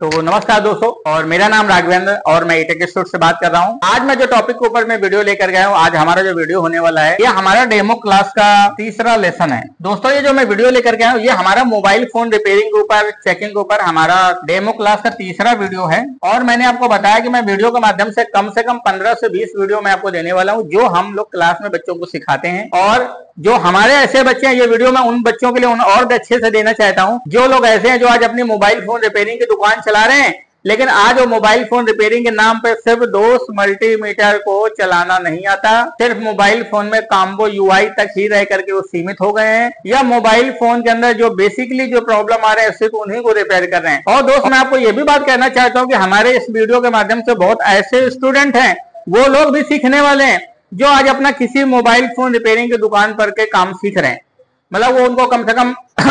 तो नमस्कार दोस्तों, और मेरा नाम राघवेंद्र, और मैं ईटेक स्टूट से बात कर रहा हूँ। आज मैं जो टॉपिक के ऊपर मैं वीडियो लेकर गया हूँ, आज हमारा जो वीडियो होने वाला है, ये हमारा डेमो क्लास का तीसरा लेसन है। दोस्तों, ये जो मैं वीडियो लेकर गया हूँ, ये हमारा मोबाइल फ़ोन रिपेयरिंग के ऊपर चेकिंग के ऊपर हमारा डेमो क्लास का तीसरा वीडियो है। और मैंने आपको बताया कि मैं वीडियो के माध्यम से कम से कम पंद्रह से बीस वीडियो मैं आपको देने वाला हूँ, जो हम लोग क्लास में बच्चों को सिखाते हैं। और जो हमारे ऐसे बच्चे हैं, ये वीडियो मैं उन बच्चों के लिए उन और अच्छे से देना चाहता हूँ। जो लोग ऐसे हैं, जो आज अपनी मोबाइल फ़ोन रिपेयरिंग की दुकान चला रहे हैं, लेकिन आज वो मोबाइल फ़ोन रिपेयरिंग के नाम पे सिर्फ़ दोस्त मल्टीमीटर को चलाना नहीं आता। सिर्फ़ मोबाइल फ़ोन में काम्बो यूआई तक ही रह करके वो सीमित हो गए हैं। या मोबाइल फ़ोन के अंदर जो बेसिकली जो प्रॉब्लम आ रहे हैं सिर्फ़ उन्हीं को रिपेयर कर रहे हैं। और दोस्त, मैं आपको ये भी बात कहना चाहता हूँ कि हमारे इस वीडियो के माध्यम से बहुत ऐसे स्टूडेंट हैं, वो लोग भी सीखने वाले हैं, जो आज अपना किसी मोबाइल फ़ोन रिपेयरिंग की दुकान पर के काम सीख रहे हैं। मतलब वो उनको कम से कम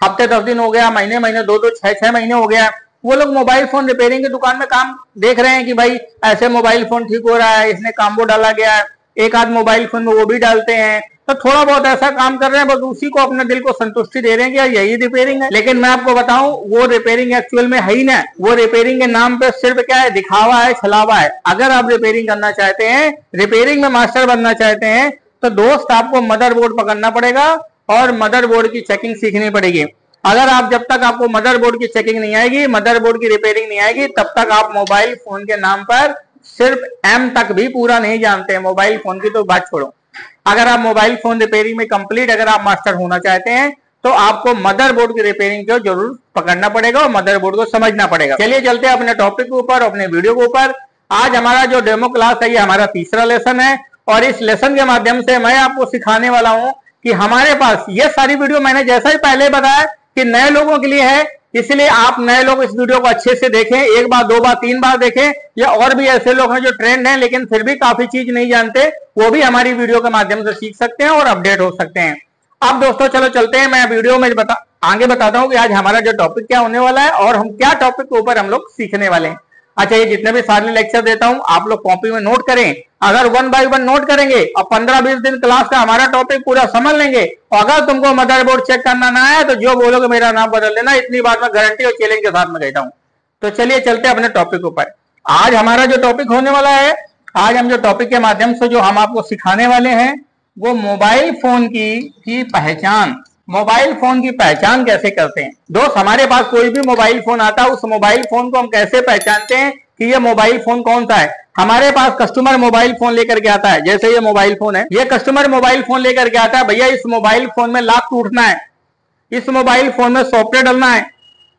हफ़्ते दस दिन हो गया, महीने महीने, दो दो छह छह महीने हो गया। वो लोग मोबाइल फ़ोन रिपेयरिंग की दुकान में काम देख रहे हैं कि भाई, ऐसे मोबाइल फ़ोन ठीक हो रहा है, इसने काम्बो डाला गया है, एक आध मोबाइल फ़ोन में वो भी डालते हैं। तो थोड़ा बहुत ऐसा काम कर रहे हैं, बस उसी को अपने दिल को संतुष्टि दे रहे हैं कि यही रिपेयरिंग है। लेकिन मैं आपको बताऊँ, वो रिपेयरिंग एक्चुअल में है ही ना वो रिपेयरिंग के नाम पे सिर्फ़ क्या है? दिखावा है, छलावा है। अगर आप रिपेयरिंग करना चाहते हैं रिपेयरिंग में मास्टर बनना चाहते हैं तो दोस्त, आपको मदरबोर्ड पकड़ना पड़ेगा और मदरबोर्ड की चेकिंग सीखनी पड़ेगी। अगर आप जब तक आपको मदरबोर्ड की चेकिंग नहीं आएगी मदरबोर्ड की रिपेयरिंग नहीं आएगी, तब तक आप मोबाइल फ़ोन के नाम पर सिर्फ़ एम तक भी पूरा नहीं जानते हैं। मोबाइल फ़ोन की तो बात छोड़ो। अगर आप मोबाइल फ़ोन रिपेयरिंग में कंप्लीट अगर आप मास्टर होना चाहते हैं तो आपको मदरबोर्ड की रिपेयरिंग को ज़रूर पकड़ना पड़ेगा और मदरबोर्ड को समझना पड़ेगा। चलिए चलते हैं अपने टॉपिक के ऊपर, अपने वीडियो के ऊपर। आज हमारा जो डेमो क्लास है, ये हमारा तीसरा लेसन है और इस लेसन के माध्यम से मैं आपको सिखाने वाला हूँ कि हमारे पास ये सारी वीडियो मैंने जैसा ही पहले बताया कि नए लोगों के लिए है, इसलिए आप नए लोग इस वीडियो को अच्छे से देखें, एक बार, दो बार, तीन बार देखें, या और भी ऐसे लोग हैं जो ट्रेंड हैं, लेकिन फिर भी काफ़ी चीज़ नहीं जानते, वो भी हमारी वीडियो के माध्यम से सीख सकते हैं और अपडेट हो सकते हैं। अब दोस्तों, चलो चलते हैं, मैं वीडियो में बता, आगे बताता हूँ कि आज हमारा जो टॉपिक क्या होने वाला है और हम क्या टॉपिक के ऊपर हम लोग सीखने वाले हैं। अच्छा ये जितने भी सारे लेक्चर देता हूँ, आप लोग कॉपी में नोट करें। अगर वन बाय वन नोट करेंगे और पंद्रह बीस दिन क्लास का हमारा टॉपिक पूरा समझ लेंगे, और अगर तुमको मदरबोर्ड चेक करना ना आया तो जो बोलोगे मेरा नाम बदल लेना इतनी बात मैं गारंटी और चैलेंज के साथ में कहता हूँ। तो चलिए चलते अपने टॉपिक ऊपर। आज हमारा जो टॉपिक होने वाला है, आज हम जो टॉपिक के माध्यम से जो हम आपको सिखाने वाले हैं, वो मोबाइल फ़ोन की की पहचान। मोबाइल फ़ोन की पहचान कैसे करते हैं? दोस्त, हमारे पास कोई भी मोबाइल फ़ोन आता है उस मोबाइल फ़ोन को हम कैसे पहचानते हैं कि ये मोबाइल फ़ोन कौन सा है? हमारे पास कस्टमर मोबाइल फ़ोन लेकर के आता है। जैसे ये मोबाइल फ़ोन है, ये कस्टमर मोबाइल फ़ोन लेकर के आता है, भैया, इस मोबाइल फ़ोन में लाख टूटना है, इस मोबाइल फ़ोन में सॉफ्टवेयर डलना है,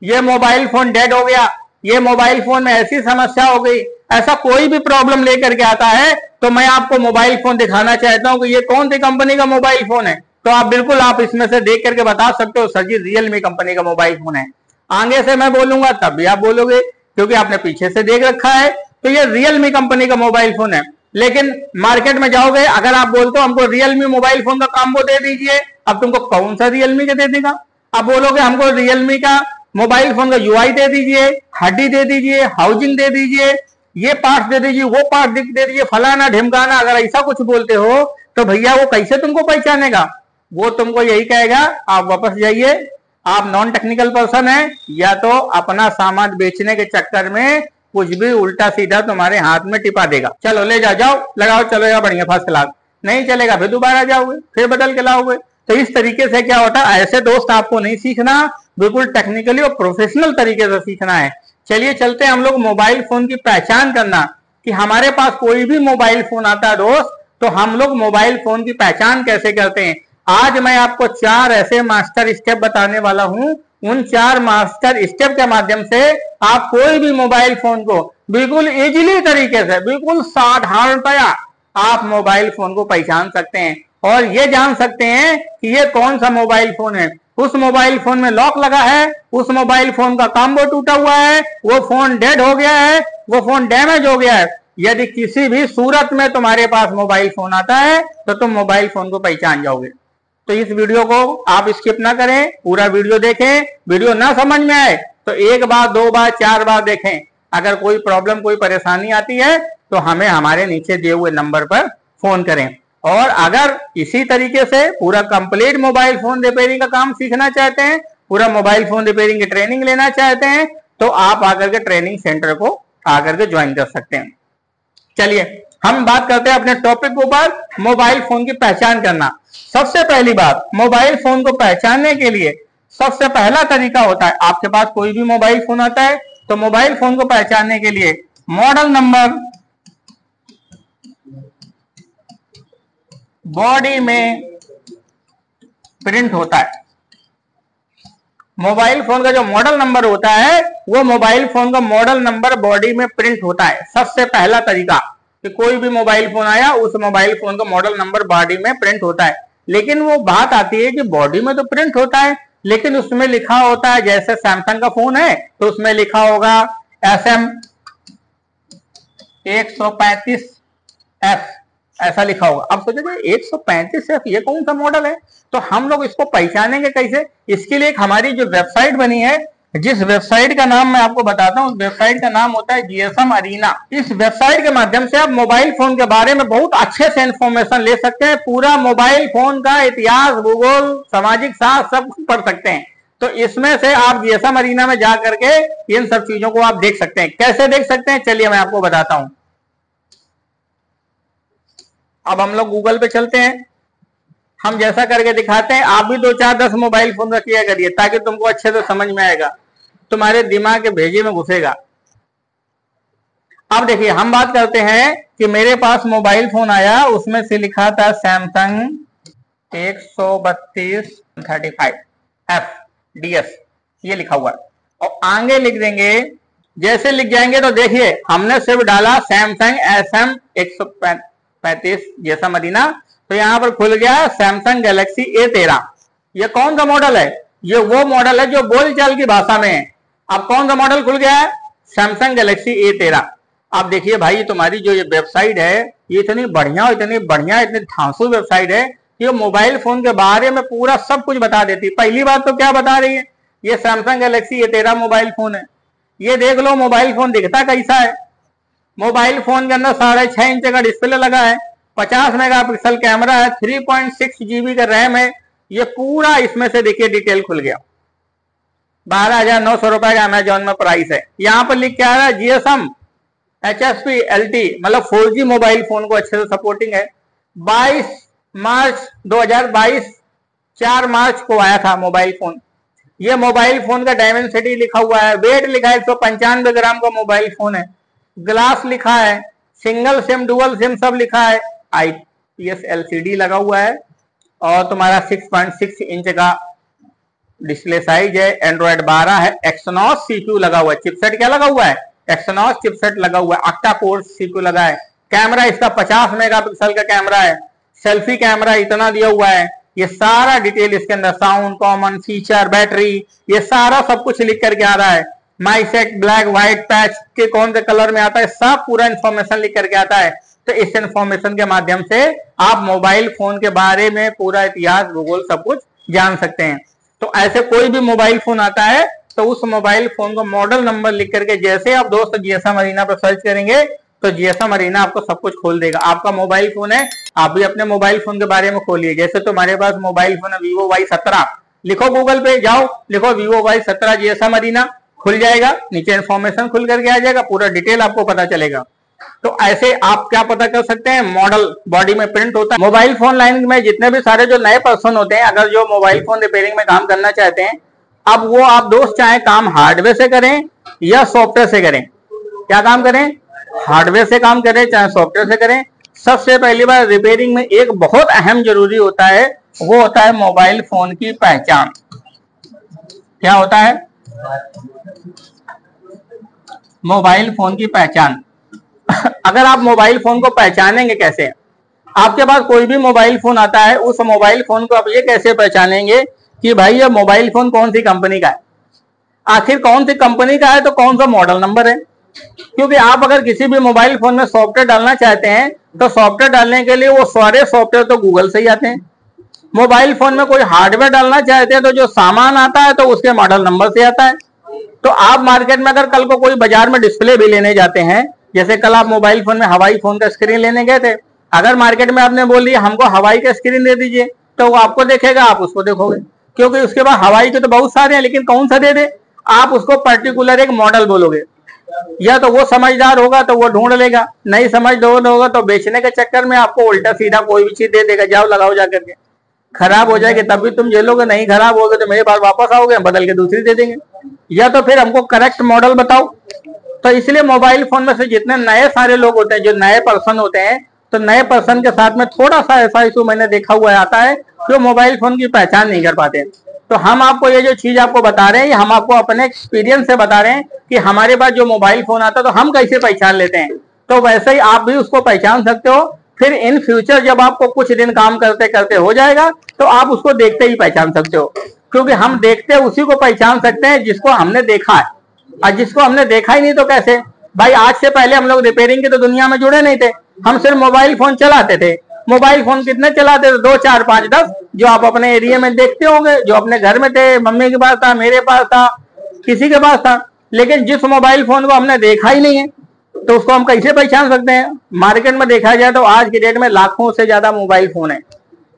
ये मोबाइल फ़ोन डेड हो गया, ये मोबाइल फ़ोन में ऐसी समस्या हो गई, ऐसा कोई भी प्रॉब्लम लेकर के आता है तो मैं आपको मोबाइल फ़ोन दिखाना चाहता हूँ कि ये कौन सी कंपनी का मोबाइल फ़ोन है? तो आप बिल्कुल आप इसमें से देख करके बता सकते हो, सर जी रियलमी कंपनी का मोबाइल फ़ोन है। आगे से मैं बोलूँगा, तब भी आप बोलोगे, क्योंकि आपने पीछे से देख रखा है तो ये रियलमी कंपनी का मोबाइल फ़ोन है। लेकिन मार्केट में जाओगे, अगर आप बोलते हो, हमको रियलमी मोबाइल फ़ोन का काम्बो दे दीजिए, अब तुमको कौन सा रियलमी का दे देगा? अब बोलोगे, हमको रियलमी का मोबाइल फ़ोन का यूआई दे दीजिए, हड्डी दे दीजिए हाउसिंग दे दीजिए, ये पार्ट दे दीजिए, वो पार्ट दे दीजिए, फलाना ढिमकाना, अगर ऐसा कुछ बोलते हो तो भैया वो कैसे तुमको पहचानेगा? वो तुमको यही कहेगा, आप वापस जाइए। आप नॉन टेक्निकल पर्सन है, या तो अपना सामान बेचने के चक्कर में कुछ भी उल्टा सीधा तुम्हारे हाथ में टिपा देगा। चलो, ले जा जाओ, लगाओ चलेगा बढ़िया फ़र्स्ट क्लास नहीं चलेगा, फिर दोबारा जाओगे, फिर बदल के लाओगे। तो इस तरीके से क्या होता है, ऐसे दोस्त आपको नहीं सीखना, बिल्कुल टेक्निकली और प्रोफेशनल तरीके से सीखना है। चलिए, चलते हम लोग मोबाइल फ़ोन की पहचान करना, कि हमारे पास कोई भी मोबाइल फ़ोन आता है दोस्त तो हम लोग मोबाइल फ़ोन की पहचान कैसे करते हैं? आज मैं आपको चार ऐसे मास्टर स्टेप बताने वाला हूँ। उन चार मास्टर स्टेप के माध्यम से आप कोई भी मोबाइल फ़ोन को बिल्कुल इजीली तरीके से, बिल्कुल साधारणतया आप मोबाइल फ़ोन को पहचान सकते हैं। और ये जान सकते हैं कि ये कौन सा मोबाइल फ़ोन है। उस मोबाइल फ़ोन में लॉक लगा है, उस मोबाइल फ़ोन का काम्बो टूटा हुआ है, वो फ़ोन डेड हो गया है, वो फ़ोन डैमेज हो गया है। यदि किसी भी सूरत में तुम्हारे पास मोबाइल फ़ोन आता है तो तुम मोबाइल फ़ोन को पहचान जाओगे। तो इस वीडियो को आप स्किप ना करें, पूरा वीडियो देखें, वीडियो ना समझ में आए तो एक बार, दो बार, चार बार देखें। अगर कोई प्रॉब्लम कोई परेशानी आती है तो हमें हमारे नीचे दिए हुए नंबर पर फ़ोन करें। और अगर इसी तरीके से पूरा कंप्लीट मोबाइल फ़ोन रिपेयरिंग का काम सीखना चाहते हैं, पूरा मोबाइल फ़ोन रिपेयरिंग की ट्रेनिंग लेना चाहते हैं तो आप आकर के ट्रेनिंग सेंटर को आकर के ज्वाइन कर सकते हैं। चलिए हम बात करते हैं अपने टॉपिक के ऊपर मोबाइल फ़ोन की पहचान करना। सबसे पहली बात मोबाइल फ़ोन को पहचानने के लिए सबसे पहला तरीका होता है, आपके पास कोई भी मोबाइल फ़ोन आता है तो मोबाइल फ़ोन को पहचानने के लिए मॉडल नंबर बॉडी में प्रिंट होता है। मोबाइल फ़ोन का जो मॉडल नंबर होता है, वो मोबाइल फ़ोन का मॉडल नंबर बॉडी में प्रिंट होता है। सबसे पहला तरीका। कि कोई भी मोबाइल फ़ोन आया, उस मोबाइल फ़ोन का मॉडल नंबर बॉडी में प्रिंट होता है। लेकिन वो बात आती है कि बॉडी में तो प्रिंट होता है, लेकिन उसमें लिखा होता है, जैसे सैमसंग का फ़ोन है तो उसमें लिखा होगा एस एम एक सौ पैंतीस एफ़ ऐसा लिखा होगा। अब सोचे एक सौ पैंतीस एफ़ ये कौन सा मॉडल है? तो हम लोग इसको पहचानेंगे कैसे? इसके लिए हमारी जो वेबसाइट बनी है जिस वेबसाइट का नाम मैं आपको बताता हूँ, उस वेबसाइट का नाम होता है जीएसएम अरीना इस वेबसाइट के माध्यम से आप मोबाइल फ़ोन के बारे में बहुत अच्छे से इंफॉर्मेशन ले सकते हैं। पूरा मोबाइल फ़ोन का इतिहास, भूगोल, सामाजिक साथ सब पढ़ सकते हैं। तो इसमें से आप जीएसएम अरीना में जा करके इन सब चीज़ों को आप देख सकते हैं। कैसे देख सकते हैं? चलिए मैं आपको बताता हूँ। अब हम लोग गूगल पे चलते हैं। हम जैसा करके दिखाते हैं, आप भी दो चार दस मोबाइल फ़ोन रखिए करिए ताकि तुमको अच्छे से समझ में आएगा। तुम्हारे दिमाग के भेजे में घुसेगा। अब देखिए, हम बात करते हैं कि मेरे पास मोबाइल फ़ोन आया, उसमें से लिखा था सैमसंग एक सौ बत्तीस थर्टी फाइव एफ़ डीएस ये लिखा हुआ। और आगे लिख देंगे, जैसे लिख जाएँगे तो देखिए, हमने सिर्फ़ डाला सैमसंग एस एम एक सौ पैंतीस जैसा मदीना। तो यहाँ पर खुल गया सैमसंग गैलेक्सी ए तेरह। ये कौन सा मॉडल है? ये वो मॉडल है जो बोलचाल की भाषा में है। अब कौन सा मॉडल खुल गया है? सैमसंग गैलेक्सी ए तेरह। आप देखिए भाई तुम्हारी जो ये वेबसाइट है, ये इतनी बढ़िया इतनी बढ़िया, इतनी धांसू वेबसाइट है कि ये मोबाइल फ़ोन के बारे में पूरा सब कुछ बता देती पहली बात तो क्या बता रही है? ये सैमसंग गैलेक्सी ए तेरह मोबाइल फ़ोन है। ये देख लो मोबाइल फ़ोन दिखता कैसा है? मोबाइल फ़ोन के अंदर साढ़े छह इंच का डिस्प्ले लगा है। पचास मेगापिक्सल कैमरा है। थ्री पॉइंट सिक्स जीबी का रैम है। ये पूरा इसमें से देखिए डिटेल खुल गया। बारह हज़ार नौ सौ रुपए का अमेजोन में प्राइस है। यहाँ पर लिख के आ रहा है GSM H S P L T मतलब फोर जी मोबाइल फ़ोन को अच्छे से सपोर्टिंग है। बाईस मार्च 2022 4 मार्च को आया था मोबाइल फ़ोन ये मोबाइल फ़ोन का डायमेंसिटी लिखा हुआ है। वेट लिखा है एक सौ पंचानवे ग्राम का मोबाइल फ़ोन है। ग्लास लिखा है सिंगल सिम डुअल सिम सब लिखा है। I P S L C D लगा हुआ है। और तुम्हारा 6.6 इंच का डिस्प्ले साइज़ है एंड्रॉइड 12 है एक्सनॉस सीपीयू लगा हुआ है चिपसेट क्या लगा हुआ है? एक्सनॉस चिपसेट लगा हुआ है अक्टा कोर सीपीयू लगा है। कैमरा इसका 50 मेगापिक्सल का कैमरा है सेल्फी कैमरा इतना दिया हुआ है। ये सारा डिटेल इसके अंदर साउंड कॉमन फीचर बैटरी ये सारा सब कुछ लिख करके आ रहा है। My set black white patch के कौन से कलर में आता है, सब पूरा इन्फॉर्मेशन लिख करके आता है। तो इस इंफॉर्मेशन के माध्यम से आप मोबाइल फ़ोन के बारे में पूरा इतिहास, भूगोल सब कुछ जान सकते हैं। ऐसे कोई भी मोबाइल फ़ोन आता है तो उस मोबाइल फ़ोन को मॉडल नंबर लिख करके जैसे आप दोस्त जीएसएम अरीना पर सर्च करेंगे तो जीएसएम अरीना आपको सब कुछ खोल देगा। आपका मोबाइल फ़ोन है, आप भी अपने मोबाइल फ़ोन के बारे में खोलिए। जैसे तुम्हारे पास मोबाइल फ़ोन है वीवो वाई सत्रह। लिखो गूगल पे, जाओ, लिखो वीवो वाई सत्रह जीएसएम अरीना, खुल जाएगा, नीचे इन्फॉर्मेशन खुल करके आ जाएगा, पूरा डिटेल आपको पता चलेगा। तो ऐसे आप क्या पता कर सकते हैं? मॉडल बॉडी में प्रिंट होता है। मोबाइल फ़ोन लाइन में जितने भी सारे जो नए पर्सन होते हैं, अगर जो मोबाइल फ़ोन रिपेयरिंग में काम करना चाहते हैं, अब वो आप दोस्त चाहे काम हार्डवेयर से करें या सॉफ्टवेयर से करें। क्या काम करें? हार्डवेयर से काम करें, चाहे सॉफ्टवेयर से करें। सबसे पहली बार रिपेयरिंग में एक बहुत अहम ज़रूरी होता है, वो होता है मोबाइल फ़ोन की पहचान। क्या होता है? मोबाइल फ़ोन की पहचान। अगर आप मोबाइल फ़ोन को पहचानेंगे कैसे? आपके पास कोई भी मोबाइल फ़ोन आता है, उस मोबाइल फ़ोन को आप ये कैसे पहचानेंगे कि भाई ये मोबाइल फ़ोन कौन सी कंपनी का है? आखिर कौन सी कंपनी का है तो कौन सा मॉडल नंबर है? क्योंकि आप अगर किसी भी मोबाइल फ़ोन में सॉफ्टवेयर डालना चाहते हैं तो सॉफ्टवेयर डालने के लिए वो सारे सॉफ्टवेयर तो गूगल से ही आते हैं। मोबाइल फ़ोन में कोई हार्डवेयर डालना चाहते हैं तो जो सामान आता है तो उसके मॉडल नंबर से आता है। तो आप मार्केट में अगर कल को कोई बाज़ार में डिस्प्ले भी लेने जाते हैं जैसे कल आप मोबाइल फ़ोन में हवाई फ़ोन का स्क्रीन लेने गए थे, अगर मार्केट में आपने बोल दिया हमको हवाई का स्क्रीन दे दीजिए तो वो आपको देखेगा, आप उसको देखोगे। क्योंकि उसके बाद हवाई के तो बहुत सारे हैं, लेकिन कौन सा दे दे? आप उसको पर्टिकुलर एक मॉडल बोलोगे। या तो वो समझदार होगा तो वो ढूंढ लेगा। नहीं समझदार होगा तो बेचने के चक्कर में आपको उल्टा सीधा कोई भी चीज़ दे देगा, जाओ लगाओ जा करके खराब हो जाएगी, तब भी तुम झेलोगे, नहीं खराब होगे तो मेरे पास वापस आओगे बदल के दूसरी दे देंगे। या तो फिर हमको करेक्ट मॉडल बताओ तो इसलिए मोबाइल फ़ोन में से जितने नए सारे लोग होते हैं, जो नए पर्सन होते हैं तो नए पर्सन के साथ में थोड़ा सा ऐसा इशू मैंने देखा हुआ आता है, जो मोबाइल फ़ोन की पहचान नहीं कर पाते। तो हम आपको ये जो चीज़ आपको बता रहे हैं, हम आपको अपने एक्सपीरियंस से बता रहे हैं कि हमारे पास जो मोबाइल फ़ोन आता है तो हम कैसे पहचान लेते हैं? तो वैसे ही आप भी उसको पहचान सकते हो। फिर इन फ्यूचर जब आपको कुछ दिन काम करते करते हो जाएगा तो आप उसको देखते ही पहचान सकते हो। क्योंकि हम देखते उसी को पहचान सकते हैं जिसको हमने देखा है। और जिसको हमने देखा ही नहीं तो कैसे? भाई, आज से पहले हम लोग रिपेयरिंग की तो दुनिया में जुड़े नहीं थे। हम सिर्फ़ मोबाइल फ़ोन चलाते थे। मोबाइल फ़ोन कितने चलाते थे? दो, चार, पाँच, दस, जो आप अपने एरिया में देखते होंगे, जो अपने घर में थे, मम्मी के पास था, मेरे पास था, किसी के पास था। लेकिन जिस मोबाइल फ़ोन को हमने देखा ही नहीं है तो उसको हम कैसे पहचान सकते हैं? मार्केट में देखा जाए तो आज की डेट में लाखों से ज़्यादा मोबाइल फ़ोन है।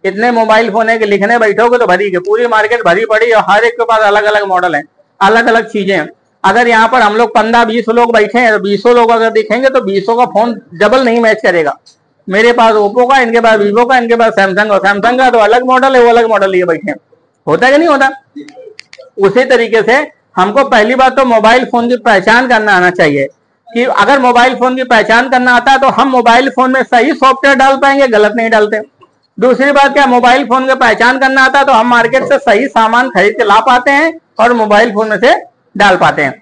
इतने मोबाइल फ़ोन है कि लिखने बैठोगे तो भरी के पूरी मार्केट भरी पड़ी और हर एक के पास अलग अलग मॉडल है। अलग अलग चीज़ें हैं। अगर यहाँ पर हम लोग पंद्रह बीस लोग बैठे हैं तो बीसों लोग अगर देखेंगे तो बीसों का फ़ोन डबल नहीं मैच करेगा। मेरे पास ओप्पो का, इनके पास वीवो का, इनके पास सैमसंग और सैमसंग का तो अलग मॉडल है, वो अलग मॉडल लिए बैठे हैं। होता है कि नहीं होता? उसी तरीके से हमको पहली बात तो मोबाइल फ़ोन की पहचान करना आना चाहिए कि अगर मोबाइल फ़ोन की पहचान करना आता है तो हम मोबाइल फ़ोन में सही सॉफ्टवेयर डाल पाएँगे, गलत नहीं डालते। दूसरी बात, क्या मोबाइल फ़ोन की पहचान करना आता है तो हम मार्केट से सही सामान खरीद के ला पाते हैं और मोबाइल फ़ोन में से डाल पाते हैं।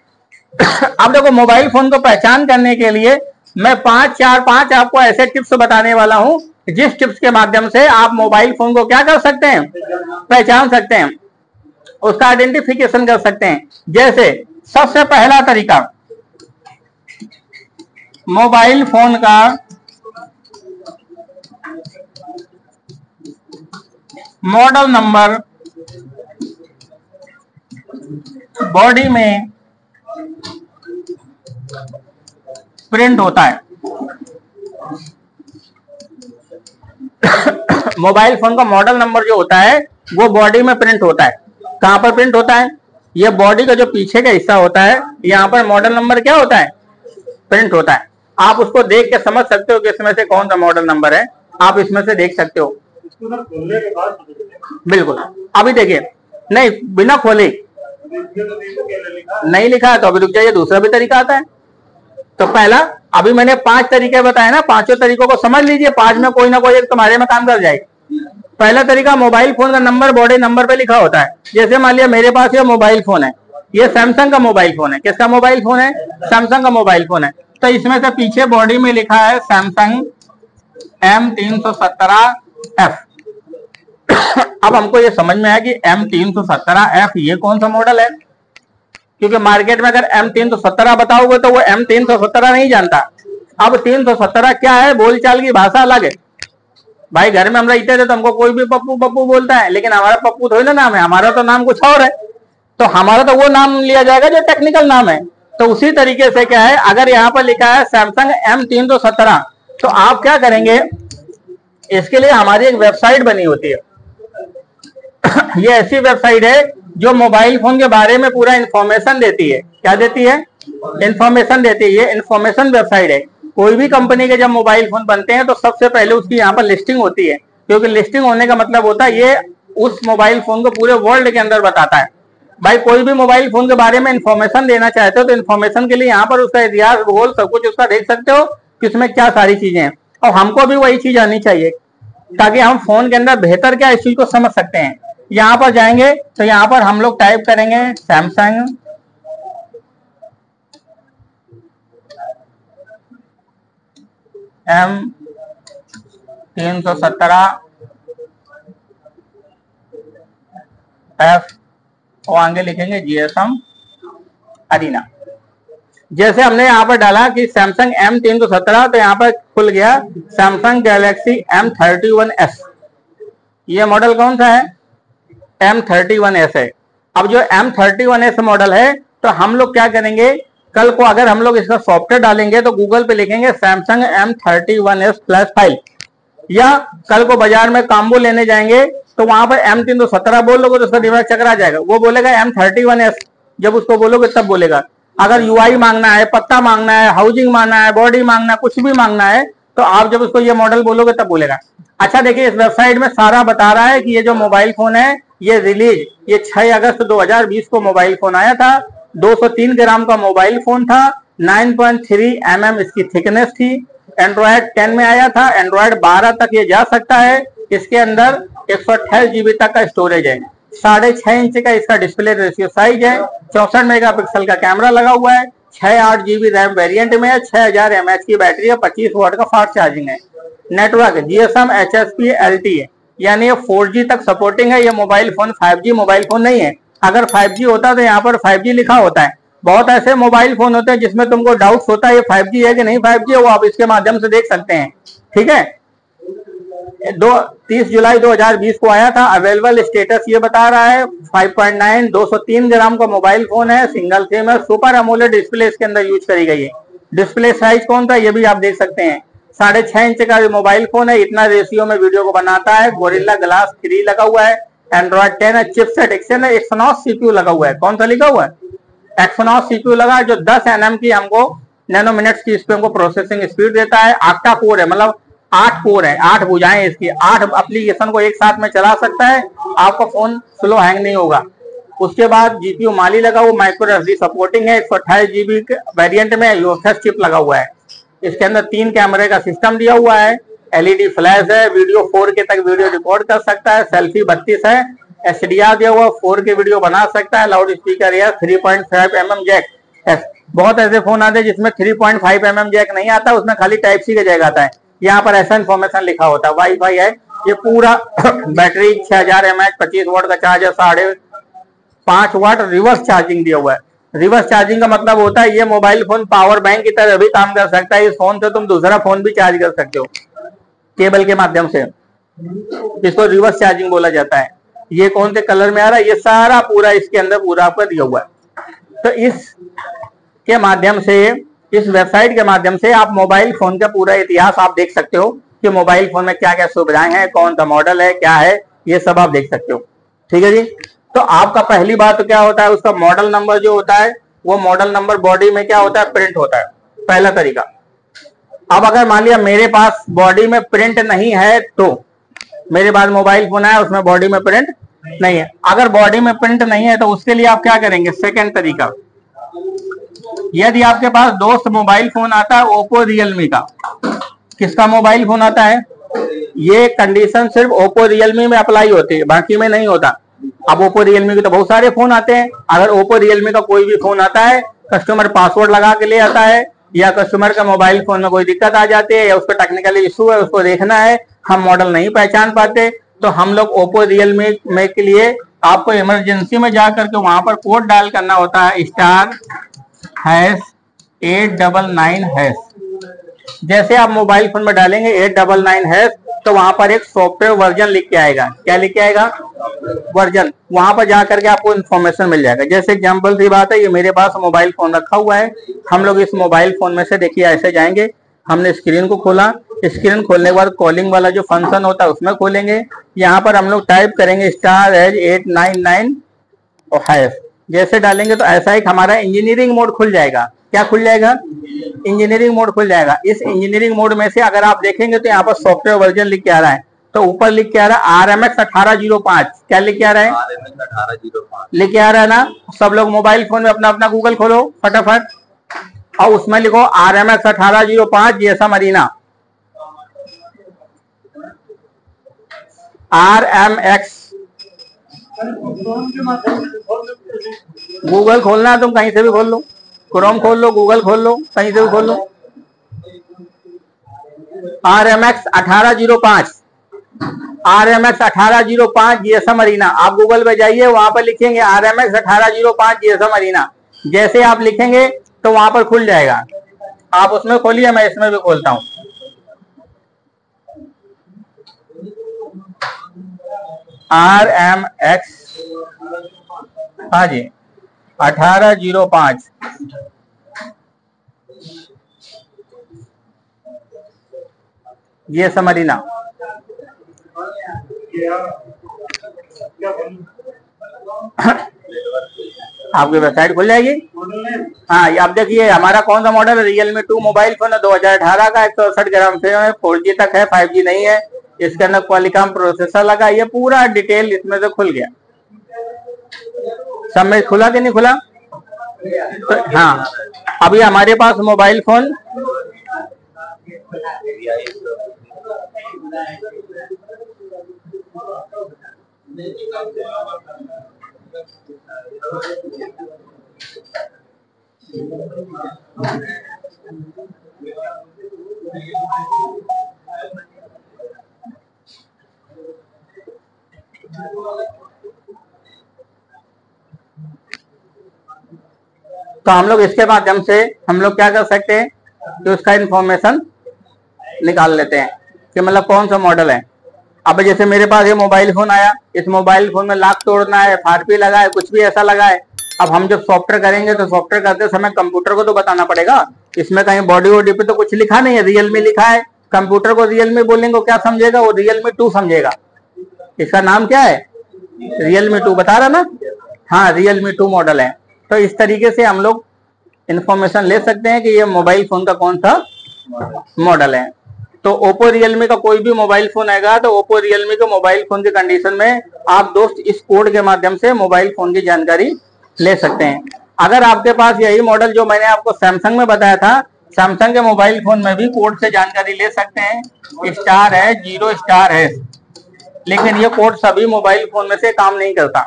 अब देखो मोबाइल फ़ोन को पहचान करने के लिए मैं पाँच चार पाँच आपको ऐसे टिप्स बताने वाला हूँ, जिस टिप्स के माध्यम से आप मोबाइल फ़ोन को क्या कर सकते हैं? पहचान सकते हैं। उसका आइडेंटिफिकेशन कर सकते हैं। जैसे, सबसे पहला तरीका, मोबाइल फ़ोन का मॉडल नंबर बॉडी में प्रिंट होता है। मोबाइल फ़ोन का मॉडल नंबर जो होता है वो बॉडी में प्रिंट होता है। कहाँ पर प्रिंट होता है? ये बॉडी का जो पीछे का हिस्सा होता है यहाँ पर मॉडल नंबर क्या होता है? प्रिंट होता है। आप उसको देख के समझ सकते हो कि इसमें से कौन सा मॉडल नंबर है। आप इसमें से देख सकते हो। बिल्कुल। अभी देखिए नहीं बिना खोले नहीं लिखा है तो अभी रुक जाइए, दूसरा भी तरीका आता है। तो पहला, अभी मैंने पाँच तरीके बताए ना, पाँचों तरीकों को समझ लीजिए, पाँच में कोई ना कोई एक तुम्हारे में काम कर जाए पहला तरीका, मोबाइल फ़ोन का नंबर, बॉडी नंबर पे लिखा होता है। जैसे मान लिया मेरे पास ये मोबाइल फ़ोन है, ये सैमसंग का मोबाइल फ़ोन है। किसका मोबाइल फ़ोन है? सैमसंग का मोबाइल फ़ोन है। तो इसमें से पीछे बॉडी में लिखा है सैमसंग एम तीन सौ सत्रह एफ़ अब हमको ये समझ में आया कि एम तीन सौ सत्रह एफ़ ये कौन सा मॉडल है? क्योंकि मार्केट में अगर एम तीन सौ सत्रह बताओगे तो वो एम तीन सौ सत्रह नहीं जानता। अब तीन सौ सत्रह क्या है? बोलचाल की भाषा अलग है। भाई, घर में हम रहते थे तो हमको कोई भी पप्पू पप्पू बोलता है, लेकिन हमारा पप्पू थोड़ी ना नाम है, हमारा तो नाम कुछ और है। तो हमारा तो वो नाम लिया जाएगा जो टेक्निकल नाम है। तो उसी तरीके से क्या है? अगर यहाँ पर लिखा है सैमसंग एम तीन सौ सत्रह तो आप क्या करेंगे? इसके लिए हमारी एक वेबसाइट बनी होती है। ये ऐसी वेबसाइट है जो मोबाइल फ़ोन के बारे में पूरा इन्फॉर्मेशन देती है। क्या देती है? इन्फॉर्मेशन देती है। ये इंफॉर्मेशन वेबसाइट है। कोई भी कंपनी के जब मोबाइल फ़ोन बनते हैं तो सबसे पहले उसकी यहाँ पर लिस्टिंग होती है। क्योंकि लिस्टिंग होने का मतलब होता है, ये उस मोबाइल फ़ोन को पूरे वर्ल्ड के अंदर बताता है। भाई, कोई भी मोबाइल फ़ोन के बारे में इन्फॉर्मेशन देना चाहते हो तो इन्फॉर्मेशन के लिए यहाँ पर उसका इतिहास, भूगोल, सब कुछ उसका देख सकते हो कि उसमें क्या सारी चीज़ें हैं। और हमको भी वही चीज़ आनी चाहिए, ताकि हम फ़ोन के अंदर बेहतर क्या इस चीज़ को समझ सकते हैं। यहाँ पर जाएँगे तो यहाँ पर हम लोग टाइप करेंगे सैमसंग एम तीन सौ सत्रह। एफ़ और आगे लिखेंगे जीएसएम अरीना जैसे हमने यहाँ पर डाला कि सैमसंग एम तीन सौ सत्रह तो यहाँ पर खुल गया Samsung Galaxy M thirty one S ये मॉडल कौन सा है? एम थर्टी वन एस है। अब जो M thirty one S model है तो हम लोग क्या करेंगे? कल को अगर हम लोग इसका सॉफ्टवेयर डालेंगे तो गूगल पे लिखेंगे Samsung M thirty one S plus five या कल को बाज़ार में काम्बो लेने जाएँगे तो वहाँ पर एम तीन सौ सत्रह बोल लोगे तो उसका दिमाग चकरा जाएगा। वो बोलेगा एम थर्टी वन एस जब उसको बोलोगे, तब बोलेगा। अगर यूआई मांगना है, पत्ता मांगना है हाउसिंग मांगना है बॉडी मांगना है, कुछ भी मांगना है तो आप जब उसको ये मॉडल बोलोगे तब बोलेगा। अच्छा देखिए, इस वेबसाइट में सारा बता रहा है कि ये जो मोबाइल फ़ोन है, ये रिलीज़ ये 6 अगस्त 2020 को मोबाइल फ़ोन आया था। 203 ग्राम का मोबाइल फ़ोन था। 9.3 पॉइंट mm इसकी थिकनेस थी। एंड्रॉयड 10 में आया था। एंड्रॉयड 12 तक ये जा सकता है। इसके अंदर एक जीबी तक का स्टोरेज है। साढ़े छह इंच का इसका डिस्प्ले रेशियो साइज़ है। चौसठ मेगापिक्सल का कैमरा लगा हुआ है। छह आठ जीबी रैम वेरिएंट में है, छह हज़ार एमएच की बैटरी है, पच्चीस वोट का फास्ट चार्जिंग है। Network GSM H S P L T है। यानी ये फोर जी तक सपोर्टिंग है, ये mobile phone five G mobile phone नहीं है। अगर फाइव जी होता तो यहाँ पर फाइव जी लिखा होता है। बहुत ऐसे मोबाइल फ़ोन होते हैं जिसमें तुमको डाउट होता है, ये फाइव जी है कि नहीं फाइव जी है, वो आप इसके माध्यम से देख सकते हैं। ठीक है? दो, तीस जुलाई 2020 को आया था। अवेलेबल स्टेटस ये बता रहा है 5.9 203 ग्राम का मोबाइल फ़ोन है सिंगल सिम है सुपर अमोलेड डिस्प्ले इसके अंदर यूज़ करी गई है। डिस्प्ले साइज़ कौन था ये भी आप देख सकते हैं। साढ़े छह इंच का मोबाइल फ़ोन है, इतना रेशियो में वीडियो को बनाता है। गोरिल्ला ग्लास थ्री लगा हुआ है एंड्रॉइड टेन है चिपसेट एक्शन है एक्सनॉस सीपीयू लगा हुआ है। कौन सा लिखा हुआ है? एक्सनॉस सीपीयू लगा, जो 10 एनएम की हमको नैनो मिनट्स की इस हमको प्रोसेसिंग स्पीड देता है। आक्टा कोर है मतलब आठ कोर है, आठ भुजाएँ इसकी। आठ एप्लीकेशन को एक साथ में चला सकता है, आपका फ़ोन स्लो हैंग नहीं होगा। उसके बाद जीपीयू माली लगा हुआ, माइक्रो एस सपोर्टिंग है, एक सौ अट्ठाईस जीबी वेरियंट में यूएफएस चिप लगा हुआ है। इसके अंदर तीन कैमरे का सिस्टम दिया हुआ है एलईडी फ्लैश है वीडियो फोर के तक वीडियो रिकॉर्ड कर सकता है सेल्फी बत्तीस है एसडीआर दिया हुआ फोर के वीडियो बना सकता है लाउड स्पीकर या three point five M M jack बहुत ऐसे फ़ोन आते हैं जिसमें three point five M M jack नहीं आता, उसमें खाली टाइप सी का जैक आता है। यहाँ पर ऐसा इन्फॉर्मेशन लिखा होता है। वाईफाई है, ये पूरा बैटरी छह हज़ार एम एच पच्चीस वोट का चार्जर साढ़े पाँच वाट रिवर्स चार्जिंग दिया हुआ है। रिवर्स चार्जिंग का मतलब होता है ये मोबाइल फ़ोन पावर बैंक की तरह भी काम कर सकता है। इस फ़ोन से तुम दूसरा फ़ोन भी चार्ज कर सकते हो केबल के माध्यम से। इसको रिवर्स चार्जिंग बोला जाता है। ये कौन से कलर में आ रहा है? ये सारा पूरा इसके अंदर पूरा आपका दिया हुआ है। तो इस के माध्यम से इस वेबसाइट के माध्यम से आप मोबाइल फ़ोन का पूरा इतिहास आप देख सकते हो कि मोबाइल फ़ोन में क्या क्या सुविधाएँ हैं, कौन सा मॉडल है, क्या है, ये सब आप देख सकते हो। ठीक है जी? तो आपका पहली बात तो क्या होता है, उसका मॉडल नंबर जो होता है, वो मॉडल नंबर बॉडी में क्या होता है, प्रिंट होता है। पहला तरीका। अब अगर मान लिया मेरे पास बॉडी में प्रिंट नहीं है तो मेरे पास मोबाइल फ़ोन है, उसमें बॉडी में प्रिंट नहीं है। अगर बॉडी में प्रिंट नहीं है तो उसके लिए आप क्या करेंगे, सेकेंड तरीका। यदि आपके पास दोस्त मोबाइल फ़ोन आता है, ओप्पो रियलमी का। किसका मोबाइल फ़ोन आता है? ये कंडीशन सिर्फ़ ओप्पो रियलमी में अप्लाई होती है, बाकी में नहीं होता। अब ओप्पो रियलमी के तो बहुत सारे फ़ोन आते हैं। अगर ओप्पो रियलमी का कोई भी फ़ोन आता है कस्टमर पासवर्ड लगा के ले आता है, या कस्टमर का मोबाइल फ़ोन में कोई दिक्कत आ जाती है, या उसको टेक्निकल इशू है, उसको देखना है, हम मॉडल नहीं पहचान पाते तो हम लोग ओप्पो रियलमी में के लिए आपको इमरजेंसी में जा करके वहाँ पर कोड डायल करना होता है star hash eight double nine hash. जैसे आप मोबाइल फ़ोन में डालेंगे एट डबल नाइन हैश तो वहाँ पर एक सॉफ्टवेयर वर्जन लिख के आएगा। क्या लिख के आएगा? वर्जन। वहाँ पर जाकर के आपको इन्फॉर्मेशन मिल जाएगा। जैसे एग्जांपल की बात है, ये मेरे पास मोबाइल फ़ोन रखा हुआ है। हम लोग इस मोबाइल फ़ोन में से देखिए, ऐसे जाएँगे। हमने स्क्रीन को खोला। स्क्रीन खोलने के बाद कॉलिंग वाला जो फ़ंक्शन होता है, उसमें खोलेंगे। यहाँ पर हम लोग टाइप करेंगे star hash eight nine nine और हैश जैसे डालेंगे तो ऐसा एक हमारा इंजीनियरिंग मोड खुल जाएगा। क्या खुल जाएगा? इंजीनियरिंग मोड खुल जाएगा। इस इंजीनियरिंग मोड में से अगर आप देखेंगे तो यहाँ पर सॉफ्टवेयर वर्जन लिख के आ रहा है। तो ऊपर लिख के आ रहा है आर एम एक्स अठारह ज़ीरो पाँच। क्या लिख के आ रहा है? लिख के आ रहा है ना? सब लोग मोबाइल फ़ोन में अपना अपना गूगल खोलो फटाफट। और उसमें लिखो आर एम एक्स अठारह ज़ीरो पाँच जैसा मरीना। आर एम एक्स गूगल खोलना है तुम, कहीं से भी खोल लो। क्रोम खोल लो, गूगल खोल लो, कहीं से भी खोल लो। आर एम एक्स अठारह ज़ीरो पाँच। आर एम एक्स अठारह ज़ीरो पाँच जीएसएम अरीना आप गूगल पे जाइए, वहाँ पर लिखेंगे आर एम एक्स अठारह ज़ीरो पाँच जीएसएम अरीना जैसे आप लिखेंगे तो वहाँ पर खुल जाएगा। आप उसमें खोलिए, मैं इसमें भी खोलता हूँ। आर एम एक्स हाँ जी, अठारह ज़ीरो पाँच। ये समरीना आपकी वेबसाइट खुल जाएगी? हाँ ये आप देखिए, हमारा कौन सा मॉडल है? रियलमी टू मोबाइल फ़ोन है, दो हज़ार अठारह का, एक सौ अड़सठ ग्राम से फोर जी तक है फाइव जी नहीं है। इसके अंदर क्वालिकॉम प्रोसेसर लगा, ये पूरा डिटेल इसमें से खुल गया। सब में खुला कि नहीं खुला? तो हाँ। अभी हमारे पास मोबाइल फ़ोन तो हम लोग इसके माध्यम से हम लोग क्या कर सकते हैं कि उसका इंफॉर्मेशन निकाल लेते हैं कि मतलब कौन सा मॉडल है। अब जैसे मेरे पास ये मोबाइल फ़ोन आया, इस मोबाइल फ़ोन में लाख तोड़ना है फारपी लगा है, कुछ भी ऐसा लगा है। अब हम जब सॉफ्टवेयर करेंगे तो सॉफ्टवेयर करते समय कंप्यूटर को तो बताना पड़ेगा। इसमें कहीं बॉडी वॉडी पे तो कुछ लिखा नहीं है रियलमी लिखा है। कंप्यूटर को रियलमी बोलेंगे क्या समझेगा? वो रियलमी टू समझेगा। इसका नाम क्या है? रियलमी टू बता रहा ना? हाँ रियलमी टू मॉडल है। तो इस तरीके से हम लोग इंफॉर्मेशन ले सकते हैं कि ये मोबाइल फ़ोन का कौन सा मॉडल है। तो ओप्पो रियलमी का कोई भी मोबाइल फ़ोन आएगा तो ओप्पो रियलमी के मोबाइल फ़ोन की कंडीशन में आप दोस्त इस कोड के माध्यम से मोबाइल फ़ोन की जानकारी ले सकते हैं। अगर आपके पास यही मॉडल जो मैंने आपको सैमसंग में बताया था सैमसंग के मोबाइल फ़ोन में भी कोड से जानकारी ले सकते हैं। स्टार है ज़ीरो स्टार है। लेकिन ये कोड सभी मोबाइल फ़ोन में से काम नहीं करता।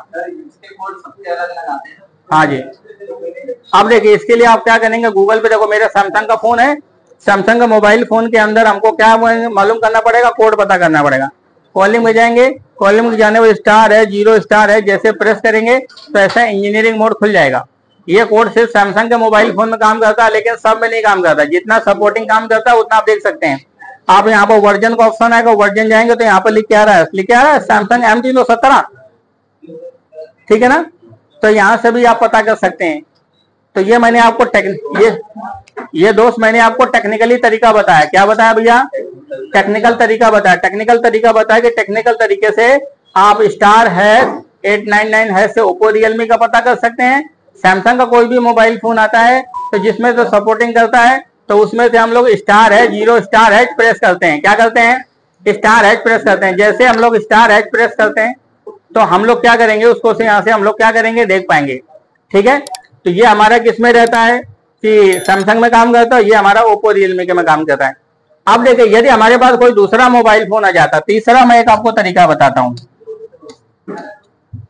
हाँ जी। अब देखिए, इसके लिए आप क्या करेंगे गूगल पे देखो, मेरा सैमसंग का फ़ोन है। सैमसंग का मोबाइल फ़ोन के अंदर हमको क्या मालूम करना पड़ेगा कोड पता करना पड़ेगा। कॉलिंग में जाएँगे कॉलिंग में जाने वो स्टार है ज़ीरो स्टार है, जैसे प्रेस करेंगे तो ऐसा इंजीनियरिंग मोड खुल जाएगा। ये कोड सिर्फ़ सैमसंग के मोबाइल फ़ोन में काम करता है लेकिन सब में नहीं काम करता। जितना सपोर्टिंग काम करता है उतना आप देख सकते हैं। आप यहाँ पर वर्जन का ऑप्शन आएगा वर्जन जाएँगे तो यहाँ पर लिख के आ रहा है। लिख के आ रहा है सैमसंग एम तीन ठीक है ना? तो यहाँ से भी आप पता कर सकते हैं। तो ये मैंने आपको ये ये दोस्त मैंने आपको टेक्निकली तरीका बताया। क्या बताया भैया? टेक्निकल तरीका बताया। टेक्निकल तरीका बताया कि टेक्निकल तरीके से आप स्टार है एट नाइन नाइन है से ओप्पो रियलमी का पता कर सकते हैं। सैमसंग का कोई भी मोबाइल फ़ोन आता है तो जिसमें तो सपोर्टिंग करता है तो उसमें से हम लोग स्टार है ज़ीरो स्टार है प्रेस करते हैं। क्या करते हैं? स्टार है प्रेस करते हैं। जैसे हम लोग स्टार है प्रेस करते हैं तो हम लोग क्या करेंगे? उसको से यहाँ से हम लोग क्या करेंगे? देख पाएँगे। ठीक है? तो ये हमारा किसमें रहता है? कि सैमसंग में काम करता है ये हमारा ओप्पो रियलमी के में काम करता है। अब देखिए, यदि हमारे पास कोई दूसरा मोबाइल फ़ोन आ जाता, तीसरा मैं एक आपको तरीका बताता हूँ।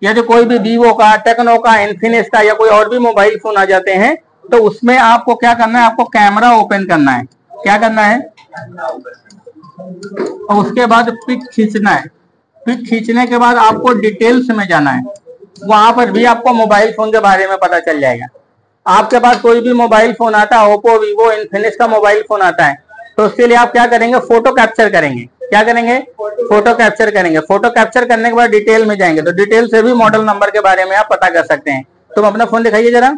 यदि कोई भी वीवो का टेक्नो का इन्फिनिक्स का या कोई और भी मोबाइल फ़ोन आ जाते हैं तो उसमें आपको क्या करना है? आपको कैमरा ओपन करना है। क्या करना है? और उसके बाद पिक खींचना है। पिक खींचने के बाद आपको डिटेल्स में जाना है। वहाँ पर भी आपको मोबाइल फ़ोन के बारे में पता चल जाएगा। आपके पास कोई भी मोबाइल फ़ोन आता है ओप्पो वीवो इन्फिनिक्स का मोबाइल फ़ोन आता है तो उसके लिए आप क्या करेंगे? फ़ोटो कैप्चर करेंगे। क्या करेंगे? फ़ोटो कैप्चर करेंगे। फ़ोटो कैप्चर करने के बाद डिटेल में जाएँगे। तो डिटेल से भी मॉडल नंबर के बारे में आप पता कर सकते हैं। तुम अपना फ़ोन दिखाइए जरा।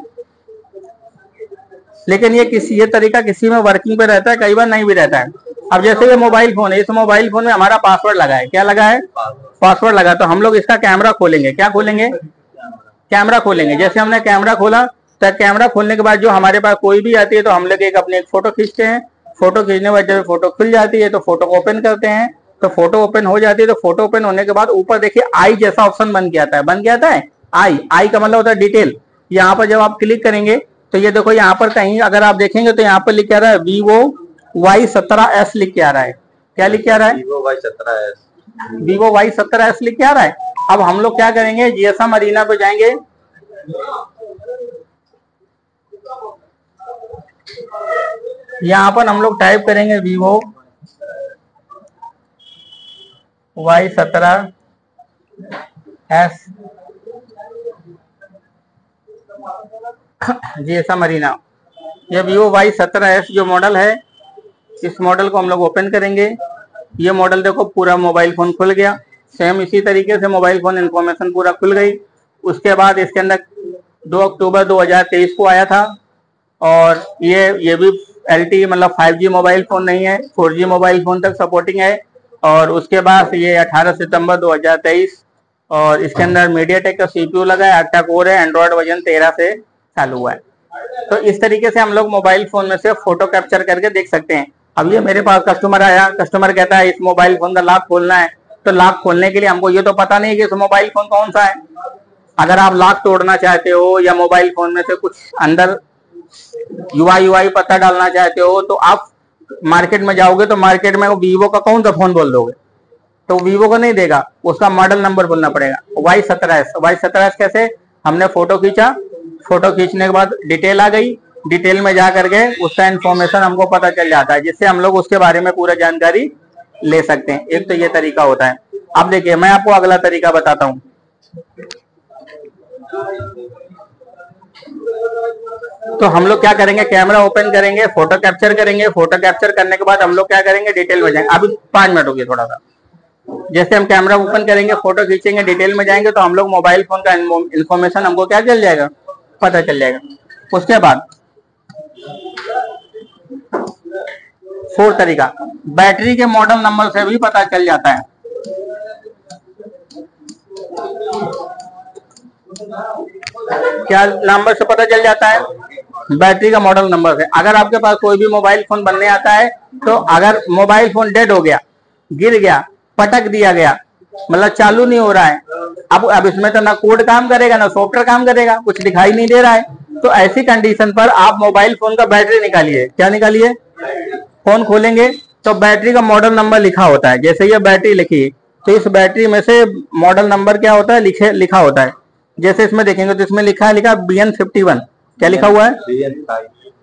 लेकिन ये किसी, ये तरीका किसी में वर्किंग पे रहता है, कई बार नहीं भी रहता है। अब जैसे ये मोबाइल फ़ोन है, इस मोबाइल फ़ोन में हमारा पासवर्ड लगा है। क्या लगा है? पासवर्ड लगा तो हम लोग इसका कैमरा खोलेंगे। क्या खोलेंगे? कैमरा खोलेंगे। जैसे हमने कैमरा खोला तो कैमरा खोलने के बाद जो हमारे पास कोई भी आती है तो हम लोग एक अपने एक फ़ोटो खींचते हैं। फ़ोटो खींचने के बाद जब फ़ोटो खुल जाती है तो फ़ोटो ओपन करते हैं। तो फ़ोटो ओपन हो जाती है तो फ़ोटो ओपन होने के बाद ऊपर देखिए आई जैसा ऑप्शन बन आता है। बन के आता है? आई आई का मतलब होता है डिटेल यहाँ पर जब आप क्लिक करेंगे तो ये देखो यहाँ पर कहीं अगर आप देखेंगे तो यहाँ पर लिख के आ रहा है वीवो वाई सत्रह एस लिख के आ रहा है। क्या लिख के आ रहा है? वीवो वाई सत्रह एस वीवो वाई सत्रह एस लिख के आ रहा है। अब हम लोग क्या करेंगे? जीएसएम अरीना पे जाएँगे। यहाँ पर हम लोग टाइप करेंगे वीवो वाई सत्रह एस जी ऐसा मरीना। ये वीवो वाई सत्रह एस जो मॉडल है इस मॉडल को हम लोग ओपन करेंगे। ये मॉडल देखो पूरा मोबाइल फ़ोन खुल गया। सेम इसी तरीके से मोबाइल फ़ोन इन्फॉर्मेशन पूरा खुल गई। उसके बाद इसके अंदर 2 अक्टूबर 2023 को आया था। और ये ये भी एल मतलब 5G मोबाइल फ़ोन नहीं है 4G मोबाइल फ़ोन तक सपोर्टिंग है। और उसके बाद ये 18 सितंबर 2023 और इसके अंदर मीडिया टेक का सीपीयू लगा है अट्टा कोर है एंड्रॉइड वर्जन तेरह से। चालू हुआ है। तो इस तरीके से हम लोग मोबाइल फ़ोन में से फ़ोटो कैप्चर करके देख सकते हैं। अब ये मेरे पास कस्टमर आया कस्टमर कहता है, इस मोबाइल फ़ोन का लॉक खोलना है। तो लॉक खोलने के लिए हमको ये तो पता नहीं कि इस मोबाइल फ़ोन कौन सा है। अगर आप लॉक तोड़ना चाहते हो या मोबाइल फ़ोन में से कुछ अंदर युवा युवाई पता डालना चाहते हो तो आप मार्केट में जाओगे तो मार्केट में वो वीवो का कौन सा फ़ोन बोल दोगे? तो वीवो को नहीं देगा, उसका मॉडल नंबर बोलना पड़ेगा। वाई सत्रह वाई सत्रह कैसे? हमने फ़ोटो खींचा फ़ोटो खींचने के बाद डिटेल आ गई। डिटेल में जा करके उसका इन्फॉर्मेशन हमको पता चल जाता है, जिससे हम लोग उसके बारे में पूरा जानकारी ले सकते हैं। एक तो ये तरीका होता है। अब देखिए, मैं आपको अगला तरीका बताता हूँ। तो हम लोग क्या करेंगे? कैमरा ओपन करेंगे फ़ोटो कैप्चर करेंगे। फ़ोटो कैप्चर करने के बाद हम लोग क्या करेंगे? डिटेल में जाएँगे अभी पाँच मिनट हो होगी थोड़ा सा। जैसे हम कैमरा ओपन करेंगे फ़ोटो खींचेंगे डिटेल में जाएँगे तो हम लोग मोबाइल फ़ोन का इन्फॉर्मेशन हमको क्या चल जाएगा? पता चल जाएगा। उसके बाद फोर तरीका बैटरी के मॉडल नंबर से भी पता चल जाता है। क्या नंबर से पता चल जाता है? बैटरी का मॉडल नंबर से। अगर आपके पास कोई भी मोबाइल फ़ोन बनने आता है तो अगर मोबाइल फ़ोन डेड हो गया, गिर गया, पटक दिया गया मतलब चालू नहीं हो रहा है अब अब इसमें तो ना कोड काम करेगा, ना सॉफ्टवेयर काम करेगा, कुछ दिखाई नहीं दे रहा है। तो ऐसी कंडीशन पर आप मोबाइल फ़ोन का बैटरी निकालिए। क्या निकालिए? फ़ोन खोलेंगे तो बैटरी का मॉडल नंबर लिखा होता है। जैसे ये बैटरी लिखी तो इस बैटरी में से मॉडल नंबर क्या होता है? लिखे, लिखा होता है। जैसे इसमें देखेंगे तो इसमें लिखा है, लिखा बी एन फिफ्टी वन क्या लिखा हुआ है?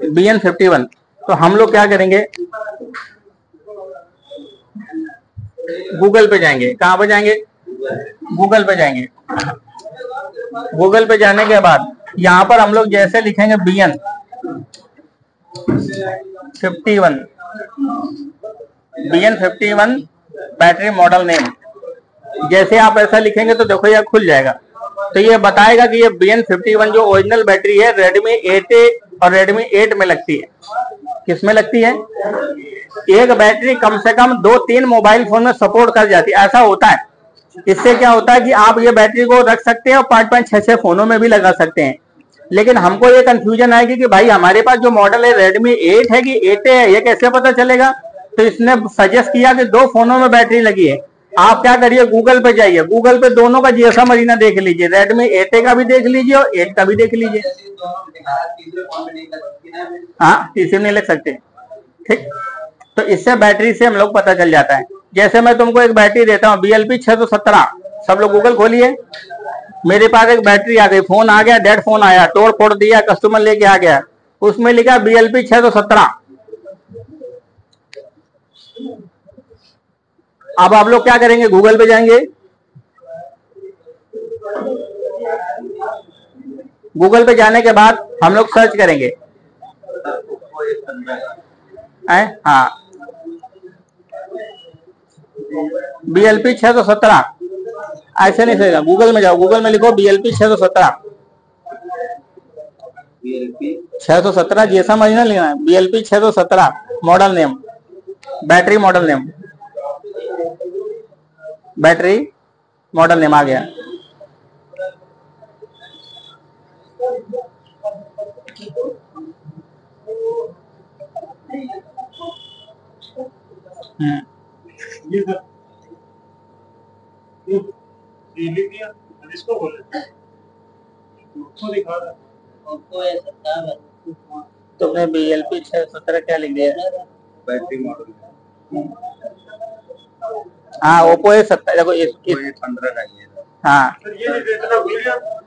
बी एन फिफ्टी वन तो हम लोग क्या करेंगे? गूगल पे जाएँगे। कहाँ पे जाएँगे? गूगल पे जाएँगे। गूगल पे जाने के बाद यहाँ पर हम लोग जैसे लिखेंगे B N fifty one B N fifty one battery model name जैसे आप ऐसा लिखेंगे तो देखो यह खुल जाएगा। तो ये बताएगा कि ये बी एन फिफ्टी वन जो ओरिजिनल बैटरी है रेडमी एट और रेडमी एट में लगती है। किसमें लगती है? एक बैटरी कम से कम दो तीन मोबाइल फ़ोन में सपोर्ट कर जाती है। ऐसा होता है। इससे क्या होता है कि आप ये बैटरी को रख सकते हैं और पाँच पाँच छह छह फोनों में भी लगा सकते हैं। लेकिन हमको ये कंफ्यूजन आएगी कि भाई हमारे पास जो मॉडल है रेडमी एट है कि एट है? ये कैसे पता चलेगा? तो इसने सजेस्ट किया कि दो फोनों में बैटरी लगी है। आप क्या करिए गूगल पे जाइए। गूगल पे दोनों का जीएसएम मरीना देख लीजिए। रेडमी एट का भी देख लीजिए और एट का भी देख लीजिए। हाँ तीसरे नहीं लग सकते। ठीक? तो इससे बैटरी से हम लोग पता चल जाता है। जैसे मैं तुमको एक बैटरी देता हूँ बीएलपी छह सौ सत्रह। सब लोग गूगल खोलिए। मेरे पास एक बैटरी आ गई, फ़ोन आ गया डेड फ़ोन आया, तोड़ फोड़ दिया कस्टमर लेके आ गया। उसमें लिखा बीएलपी छह सौ सत्रह। अब आप लोग क्या करेंगे? गूगल पे जाएँगे। गूगल पे जाने के बाद हम लोग सर्च करेंगे। हाँ। बी एल पी छह सौ सत्रह। ऐसे नहीं सही गूगल में जाओ। गूगल में लिखो बी एल पी छह सौ सत्रह। छह सौ सत्रह महीना लिखना है। बी एल पी छह सौ सत्रह model name battery model name battery model name आ गया। हम्म। इसको बोले। दिखा रहा। तुमने बी एल पी छह सत्रह क्या लिख दिया? बैटरी मॉडल हाँ ओप्पो ए सत्तर देखो इस, इस पंद्रह का हाँ।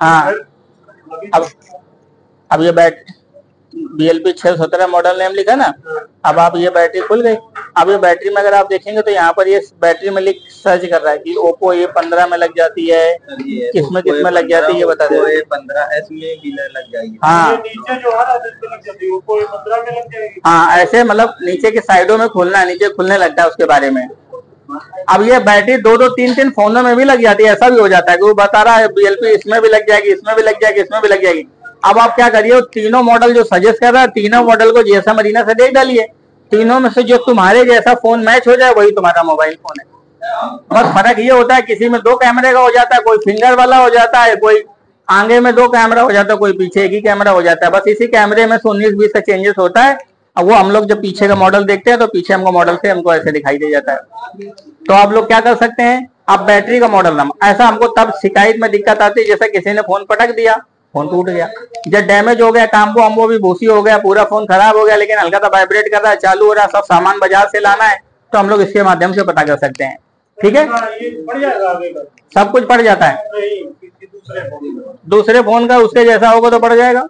हाँ। अब अब ये बैट बी एल पी छह सत्रह मॉडल नेम लिखा ना? अब आप ये बैटरी खुल गई। अब ये बैटरी में अगर आप देखेंगे तो यहाँ पर ये बैटरी में लिख सर्च कर रहा है कि ओप्पो ए पंद्रह में लग जाती है। किसमें किसमें लग जाती है ये बता दे। पंद्रह एस में लग जाएगी। हाँ। हाँ ऐसे मतलब नीचे के साइडों में खुलना है नीचे खुलने लगता है उसके बारे में। अब ये बैटरी दो दो तीन तीन फोनों में भी लग जाती है ऐसा भी हो जाता है कि वो बता रहा है बीएलपी इसमें भी लग जाएगी इसमें भी लग जाएगी इसमें भी लग जाएगी। अब आप क्या करिए, तीनों मॉडल जो सजेस्ट कर रहा है, तीनों मॉडल को जैसा मरीना से देख डालिए। तीनों में से जो तुम्हारे जैसा फ़ोन मैच हो जाए, वही तुम्हारा मोबाइल फ़ोन है। बस फ़र्क ये होता है, किसी में दो कैमरे का हो जाता है, कोई फिंगर वाला हो जाता है, कोई आगे में दो कैमरा हो जाता है, कोई पीछे एक ही कैमरा हो जाता है। बस इसी कैमरे में से उन्नीस बीस का चेंजेस होता है। अब वो हम लोग जब पीछे का मॉडल देखते हैं तो पीछे हमको मॉडल से हमको ऐसे दिखाई दे जाता है। तो आप लोग क्या कर सकते हैं, आप बैटरी का मॉडल नंबर ऐसा हमको तब शिकायत में दिक्कत आती है, जैसे किसी ने फ़ोन पटक दिया फ़ोन टूट गया। जब डैमेज हो गया काम्बो अम्बो भी भूसी हो गया, पूरा फ़ोन खराब हो गया, लेकिन हल्का सा वाइब्रेट कर रहा है, चालू हो रहा सब सामान बाज़ार से लाना है तो हम लोग इसके माध्यम से पता कर सकते हैं। ठीक है? सब कुछ पड़ जाता है। दूसरे फ़ोन का उसके जैसा होगा तो पड़ जाएगा।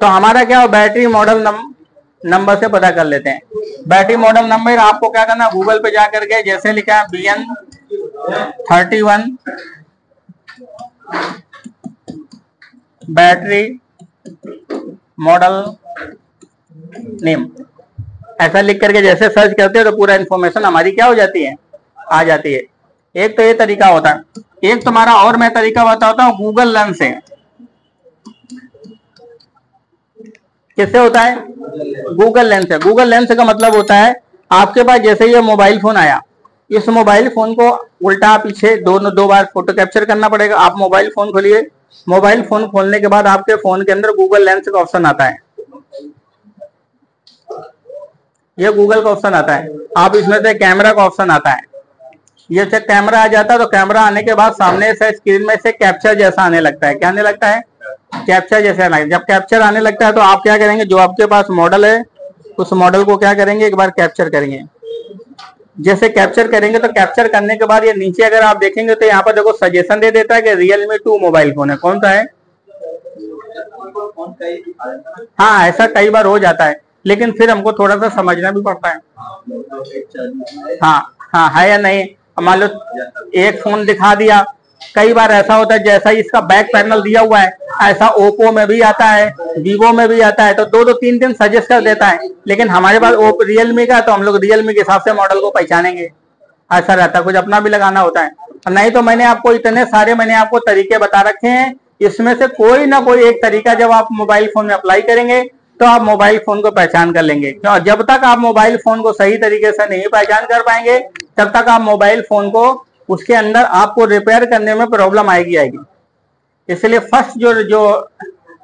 तो हमारा क्या हो बैटरी मॉडल नंबर से पता कर लेते हैं। बैटरी मॉडल नंबर आपको क्या करना गूगल पे जा करके जैसे लिखा है B N thirty one battery model name ऐसा लिख करके जैसे सर्च करते हो तो पूरा इन्फॉर्मेशन हमारी क्या हो जाती है? आ जाती है। एक तो ये तरीका होता है। एक तुम्हारा और मैं तरीका बताता हूँ गूगल लेंस से किससे होता है? गूगल लेंस है। गूगल लेंस का मतलब होता है, आपके पास जैसे ये मोबाइल फ़ोन आया इस मोबाइल फ़ोन को उल्टा पीछे दोनों दो बार फ़ोटो कैप्चर करना पड़ेगा। आप मोबाइल फ़ोन खोलिए। मोबाइल फ़ोन खोलने के बाद आपके फ़ोन के अंदर गूगल लेंस का ऑप्शन आता है। ये गूगल का ऑप्शन आता है। आप इसमें से कैमरा का ऑप्शन आता है। ये से कैमरा आ जाता है तो कैमरा आने के बाद सामने से स्क्रीन में से कैप्चर जैसा आने लगता है। क्या आने लगता है? कैप्चर जैसे आना जब कैप्चर आने लगता है तो आप क्या करेंगे? जो आपके पास मॉडल है, उस मॉडल को क्या करेंगे? एक बार कैप्चर करेंगे। जैसे कैप्चर करेंगे तो कैप्चर करने के बाद ये नीचे अगर आप देखेंगे तो यहाँ पर देखो सजेशन दे देता है कि रियलमी टू मोबाइल फ़ोन है। कौन सा है? हाँ ऐसा कई बार हो जाता है, लेकिन फिर हमको थोड़ा सा समझना भी पड़ता है। हाँ हाँ है या नहीं? मान लो एक फ़ोन दिखा दिया कई बार ऐसा होता है जैसा ही इसका बैक पैनल दिया हुआ है, ऐसा ओप्पो में भी आता है, वीवो में भी आता है तो दो दो तीन तीन सजेस्ट कर देता है। लेकिन हमारे पास ओप रियलमी का तो हम लोग रियलमी के हिसाब से मॉडल को पहचानेंगे। ऐसा रहता है, कुछ अपना भी लगाना होता है। नहीं तो मैंने आपको इतने सारे मैंने आपको तरीके बता रखे हैं। इसमें से कोई ना कोई एक तरीका जब आप मोबाइल फ़ोन में अप्लाई करेंगे तो आप मोबाइल फ़ोन को पहचान कर लेंगे। क्यों? जब तक आप मोबाइल फ़ोन को सही तरीके से नहीं पहचान कर पाएँगे, तब तक आप मोबाइल फ़ोन को उसके अंदर आपको रिपेयर करने में प्रॉब्लम आएगी आएगी। इसलिए फ़र्स्ट जो जो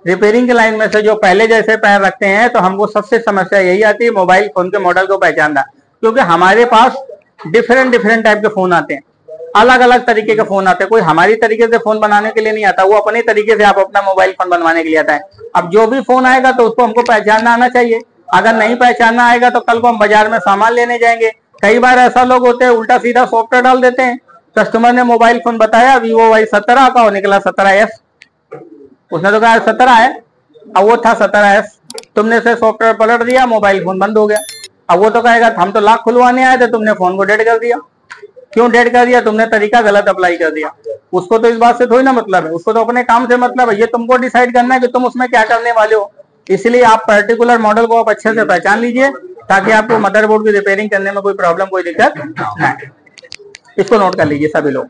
रिपेयरिंग के लाइन में से जो पहले जैसे पैर रखते हैं तो हमको सबसे समस्या यही आती है मोबाइल फ़ोन के मॉडल को पहचानना। क्योंकि हमारे पास डिफरेंट डिफरेंट टाइप के फ़ोन आते हैं। अलग अलग तरीके के फ़ोन आते हैं। कोई हमारी तरीके से फ़ोन बनाने के लिए नहीं आता, वो अपने तरीके से आप अपना मोबाइल फ़ोन बनवाने के लिए आता है। अब जो भी फ़ोन आएगा तो उसको हमको पहचानना आना चाहिए। अगर नहीं पहचानना आएगा तो कल को हम बाज़ार में सामान लेने जाएँगे। कई बार ऐसा लोग होते हैं, उल्टा सीधा सॉफ्टवेयर डाल देते हैं। कस्टमर ने मोबाइल फ़ोन बताया वीवो वाई सत्रह का, और निकला सत्रह एस उसने तो कहा, सत्रह है। अब वो था सत्रह एस तुमने से सॉफ्टवेयर पलट दिया, मोबाइल फ़ोन बंद हो गया। अब वो तो कहेगा, हम तो लाख खुलवाने आए थे, तुमने फ़ोन को डेड कर दिया। क्यों डेड कर दिया? तुमने तरीका गलत अप्लाई कर दिया। उसको तो इस बात से थोड़ी ना मतलब है। उसको तो अपने काम से मतलब है। ये तुमको डिसाइड करना है कि तुम उसमें क्या करने वाले हो। इसलिए आप पर्टिकुलर मॉडल को आप अच्छे से पहचान लीजिए, ताकि आपको मदरबोर्ड की रिपेयरिंग करने में कोई प्रॉब्लम कोई दिक्कत नहीं इसको नोट कर लीजिए सभी लोग।